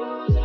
you.